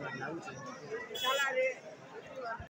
Yeah.